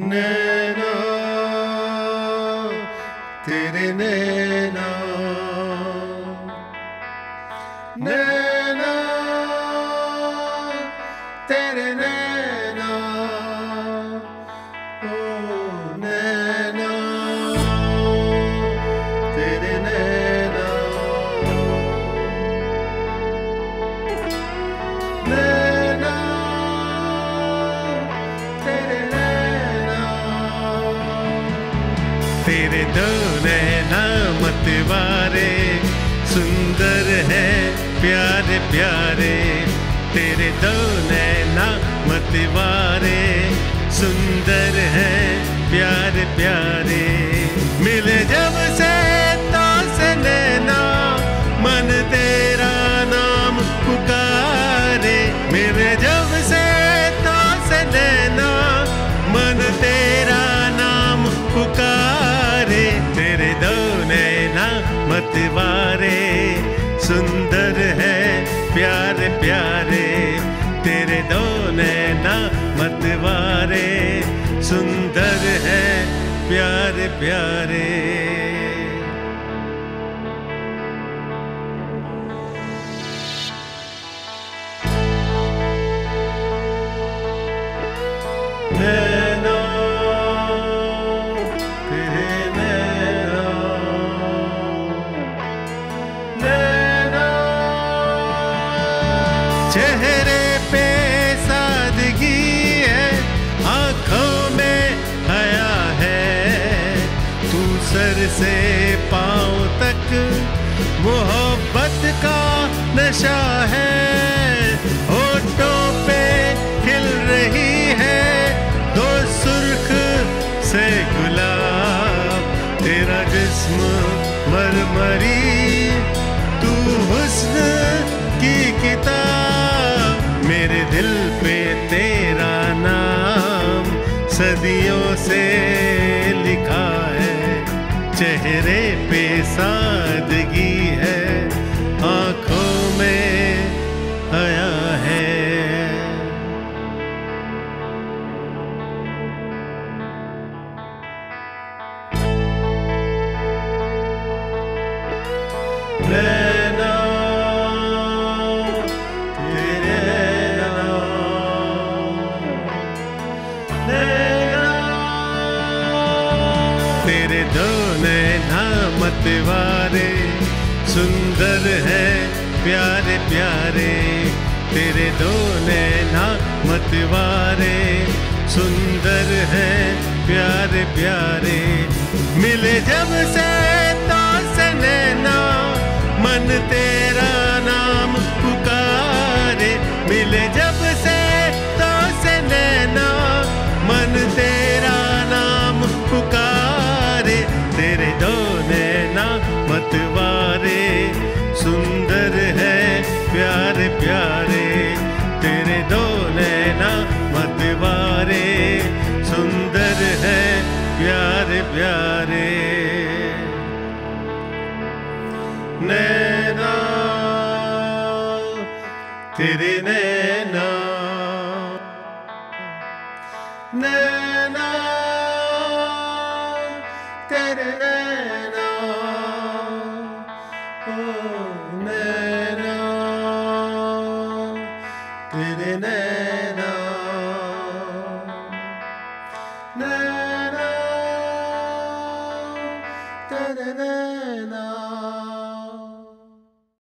नैना तेरे नैना नैना तेरे दो नैना मतवारे सुंदर है, प्यारे प्यारे। तेरे दो नैना मतवारे सुंदर है, प्यारे प्यारे। मतवारे सुंदर है प्यारे प्यारे। तेरे दो नैना मतवारे सुंदर है प्यारे प्यारे। चेहरे पे सादगी है, आँखों में हया है। तू सर से पाँव तक मोहब्बत का नशा है, होठों पे खिल रही है, दो सुर्ख से गुलाब, तेरा जिस्म मरमरी, तू हुस्न की किताब सदियों से लिखा है चेहरे पे सादगी है आँखों में आया है। नैना तेरे दो नैना मतवारे सुंदर है प्यारे प्यारे। तेरे दो नैना मतवारे सुंदर है प्यारे प्यारे। मिले जब से तो से नैना मन तेरा नाम पुकारे। मिले जब से nena, oh.